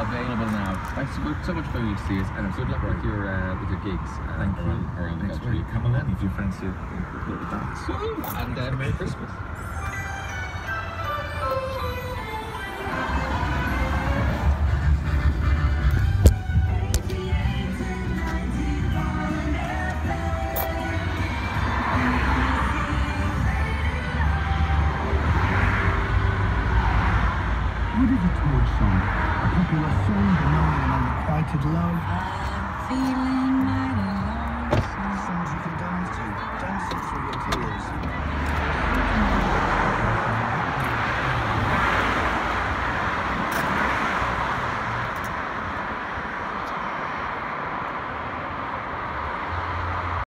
available now. Thanks so much, so much for coming to see us, and good luck with your uh, with your gigs uh, Thank you. around, around Next week, come along if you fancy dance. And uh, Merry Christmas. What is a torch song? A popular song known and unrequited love. feeling